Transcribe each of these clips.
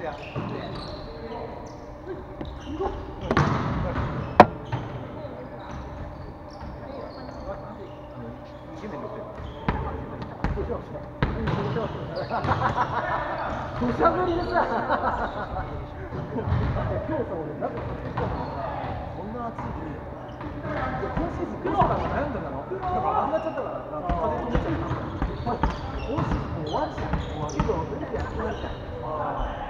土砂降りでさ。今日さ、俺、なんかこんな暑い日。今シーズン、クローバーが悩んだんだろ。だから、あんなっちゃったから、なんか風止めちゃった。今シーズン終わりじゃん。終わり。今日、出てやってないじゃん。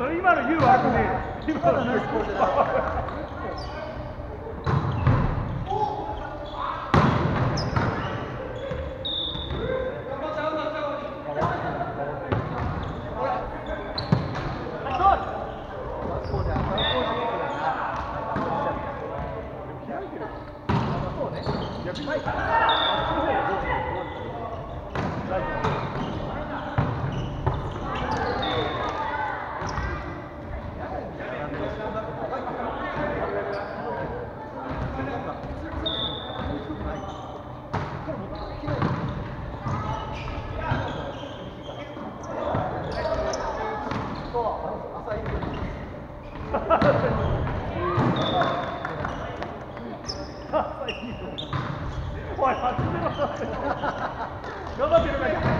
それ今の言うあくね今の 아, 힘들었어. 너가 들어가야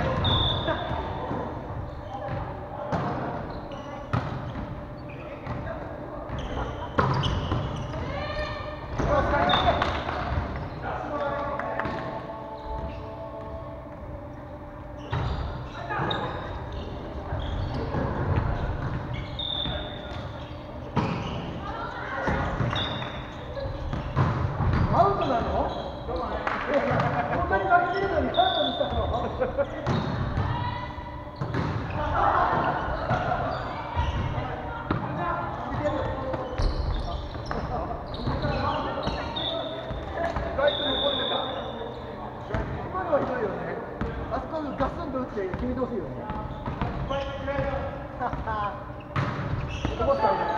Tô botando.